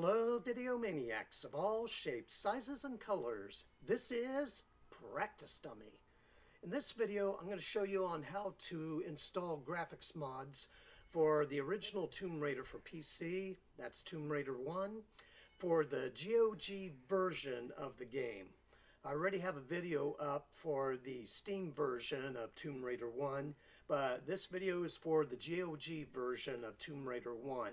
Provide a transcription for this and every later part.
Hello, video maniacs of all shapes, sizes, and colors. This is Practice Dummy. In this video, I'm going to show you on how to install graphics mods for the original Tomb Raider for PC, that's Tomb Raider 1, for the GOG version of the game. I already have a video up for the Steam version of Tomb Raider 1, but this video is for the GOG version of Tomb Raider 1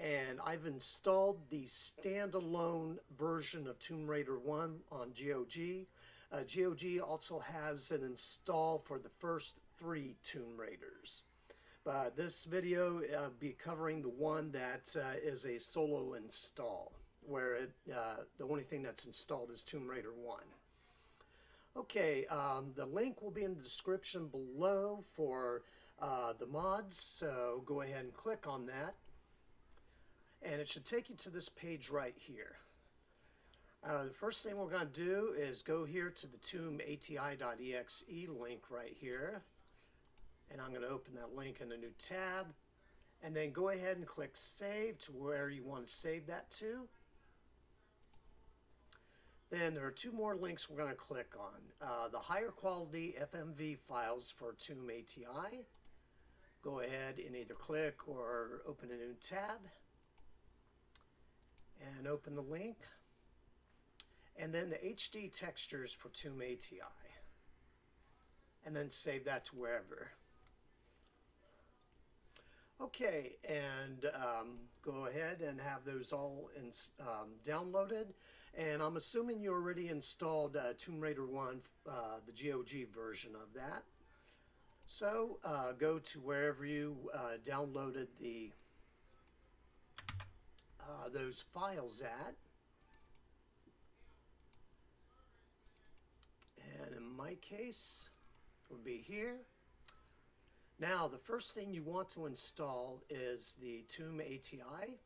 and I've installed the standalone version of Tomb Raider 1 on GOG. Uh, GOG also has an install for the first three Tomb Raiders. But this video will uh, be covering the one that uh, is a solo install, where it, uh, the only thing that's installed is Tomb Raider 1. Okay, um, the link will be in the description below for uh, the mods, so go ahead and click on that and it should take you to this page right here. Uh, the first thing we're going to do is go here to the tomb.ati.exe link right here. And I'm going to open that link in a new tab. And then go ahead and click Save to where you want to save that to. Then there are two more links we're going to click on. Uh, the higher quality FMV files for Tomb ATI. Go ahead and either click or open a new tab and open the link. And then the HD textures for Tomb ATI. And then save that to wherever. Okay, and um, go ahead and have those all in, um, downloaded. And I'm assuming you already installed uh, Tomb Raider 1, uh, the GOG version of that. So uh, go to wherever you uh, downloaded the uh, those files at. And in my case, would be here. Now, the first thing you want to install is the Tomb ATI.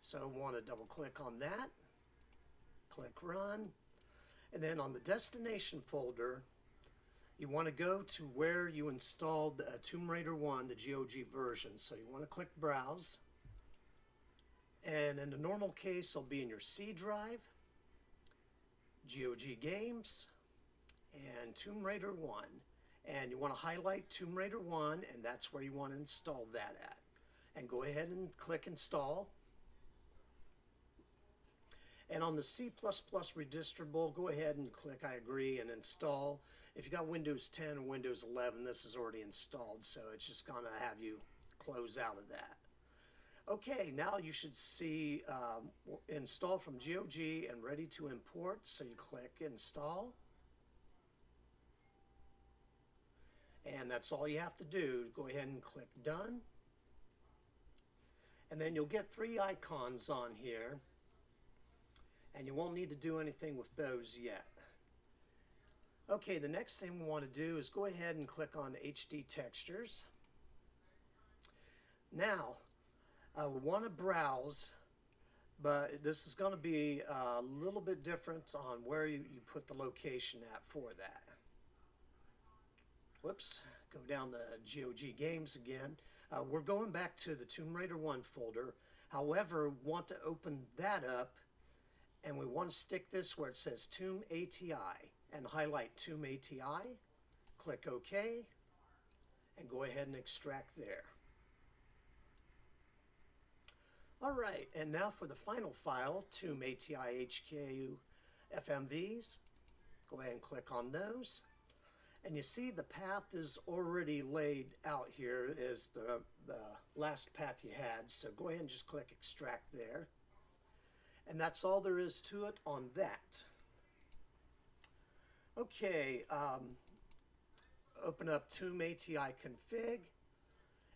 So want to double click on that, click Run, and then on the destination folder, you want to go to where you installed uh, Tomb Raider 1, the GOG version. So you want to click Browse, and in the normal case, it'll be in your C drive, GOG Games, and Tomb Raider 1. And you want to highlight Tomb Raider 1, and that's where you want to install that at. And go ahead and click Install. And on the C++ redistributable, go ahead and click I agree and install. If you got Windows 10 or Windows 11, this is already installed, so it's just going to have you close out of that. Okay, now you should see um, install from GOG and ready to import. So you click install. And that's all you have to do. Go ahead and click done. And then you'll get three icons on here. And you won't need to do anything with those yet. Okay, the next thing we want to do is go ahead and click on HD textures. Now, we want to browse, but this is going to be a little bit different on where you, you put the location at for that. Whoops, go down the GOG games again. Uh, we're going back to the Tomb Raider 1 folder. However, want to open that up and we want to stick this where it says Tomb ATI and highlight Tomb ATI. Click OK and go ahead and extract there. All right, and now for the final file, Tomb ATI HQ FMVs. Go ahead and click on those. And you see the path is already laid out here is the, the last path you had. So go ahead and just click extract there. And that's all there is to it on that. Okay, um, open up Tomb ATI config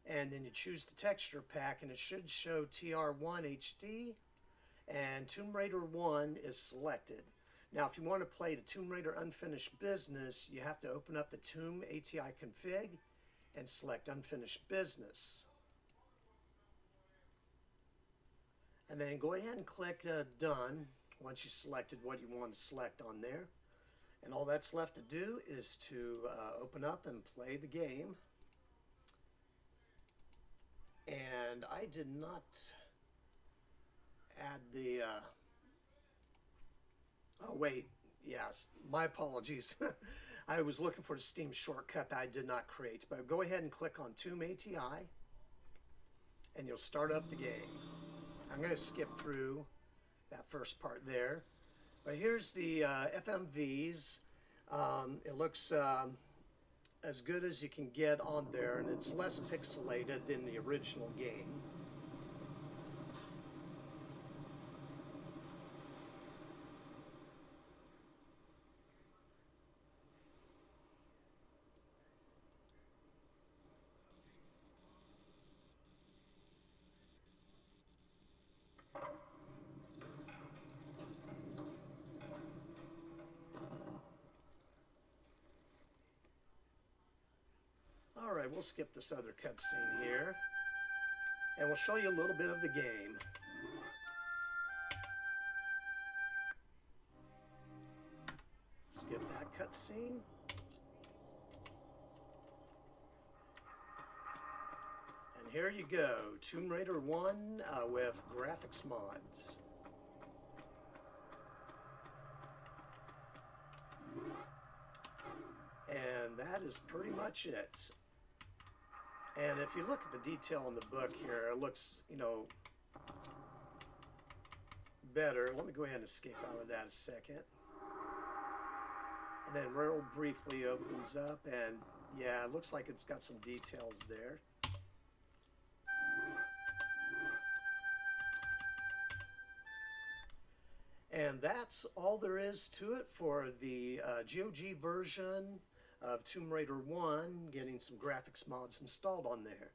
and then you choose the texture pack and it should show TR1 HD and Tomb Raider 1 is selected. Now if you want to play the Tomb Raider Unfinished Business you have to open up the Tomb ATI config and select Unfinished Business. And then go ahead and click uh, Done once you selected what you want to select on there. And all that's left to do is to uh, open up and play the game and I did not add the, uh, oh wait, yes, my apologies. I was looking for the Steam shortcut that I did not create, but go ahead and click on Tomb ATI and you'll start up the game. I'm going to skip through that first part there. But here's the uh, FMVs. Um, it looks um, as good as you can get on there, and it's less pixelated than the original game. All right, we'll skip this other cutscene here. And we'll show you a little bit of the game. Skip that cutscene. And here you go, Tomb Raider 1 uh, with graphics mods. And that is pretty much it. And if you look at the detail in the book here, it looks, you know, better. Let me go ahead and escape out of that a second. And then real briefly opens up and yeah, it looks like it's got some details there. And that's all there is to it for the uh, GOG version of Tomb Raider 1, getting some graphics mods installed on there.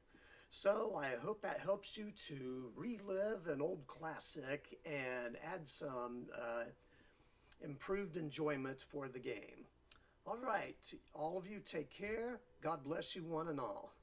So I hope that helps you to relive an old classic and add some uh, improved enjoyment for the game. All right, all of you take care. God bless you one and all.